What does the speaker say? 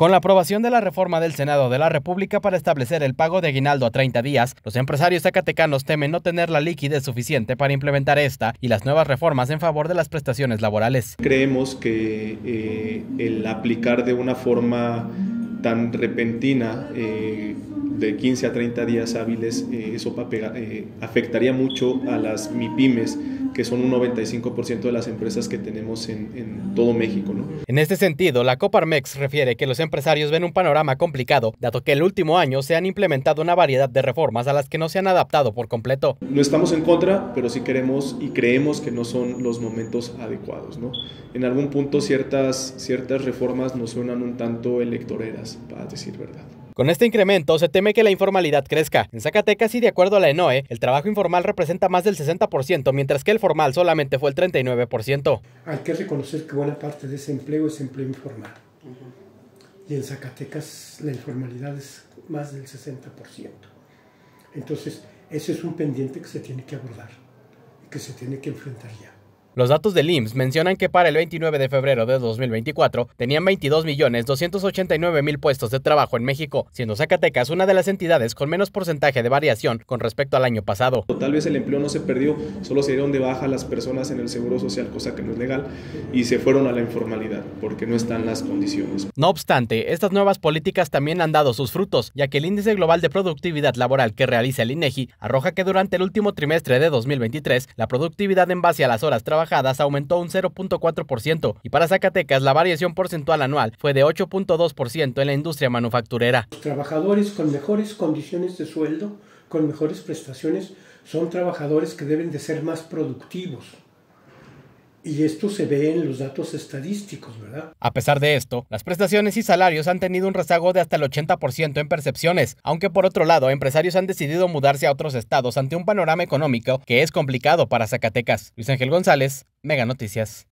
Con la aprobación de la reforma del Senado de la República para establecer el pago de aguinaldo a 30 días, los empresarios zacatecanos temen no tener la liquidez suficiente para implementar esta y las nuevas reformas en favor de las prestaciones laborales. Creemos que eh, el aplicar de una forma tan repentina eh, de 15 a 30 días hábiles, eh, eso afectaría mucho a las MIPIMES que son un 95% de las empresas que tenemos en, todo México. ¿no? En este sentido, la Coparmex refiere que los empresarios ven un panorama complicado, dado que el último año se han implementado una variedad de reformas a las que no se han adaptado por completo. No estamos en contra, pero sí queremos y creemos que no son los momentos adecuados. ¿no? En algún punto ciertas, ciertas reformas nos suenan un tanto electoreras, para decir verdad. Con este incremento se teme que la informalidad crezca. En Zacatecas y de acuerdo a la ENOE, el trabajo informal representa más del 60%, mientras que el formal solamente fue el 39%. Hay que reconocer que buena parte de ese empleo es empleo informal. Y en Zacatecas la informalidad es más del 60%. Entonces, ese es un pendiente que se tiene que abordar y que se tiene que enfrentar ya. Los datos del IMSS mencionan que para el 29 de febrero de 2024 tenían 22.289.000 puestos de trabajo en México, siendo Zacatecas una de las entidades con menos porcentaje de variación con respecto al año pasado. Tal vez el empleo no se perdió, solo se dieron de baja las personas en el seguro social, cosa que no es legal, y se fueron a la informalidad porque no están las condiciones. No obstante, estas nuevas políticas también han dado sus frutos, ya que el índice global de productividad laboral que realiza el INEGI arroja que durante el último trimestre de 2023 la productividad en base a las horas trabajadas aumentó un 0.4% y para Zacatecas la variación porcentual anual fue de 8.2% en la industria manufacturera. Los trabajadores con mejores condiciones de sueldo, con mejores prestaciones, son trabajadores que deben de ser más productivos. Y esto se ve en los datos estadísticos, ¿verdad? A pesar de esto, las prestaciones y salarios han tenido un rezago de hasta el 80% en percepciones, aunque por otro lado, empresarios han decidido mudarse a otros estados ante un panorama económico que es complicado para Zacatecas. Luis Ángel González, Mega Noticias.